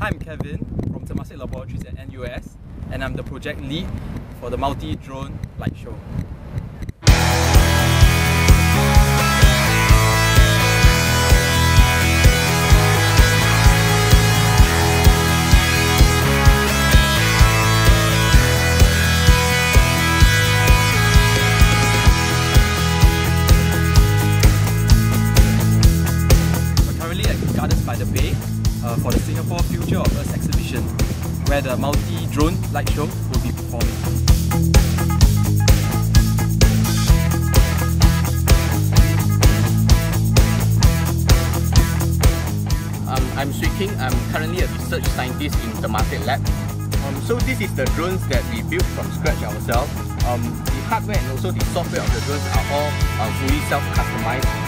Hi, I'm Kevin from Temasek Laboratories at NUS, and I'm the project lead for the multi-drone light show. We're currently at Gardens by the Bay uh, for the Singapore Future of Us exhibition, where the multi-drone light show will be performing. Um, I'm Swee King. I'm currently a research scientist in the Temasek Lab. Um, so this is the drones that we built from scratch ourselves. Um, the hardware and also the software of the drones are all uh, fully self-customized